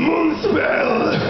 Moonspell!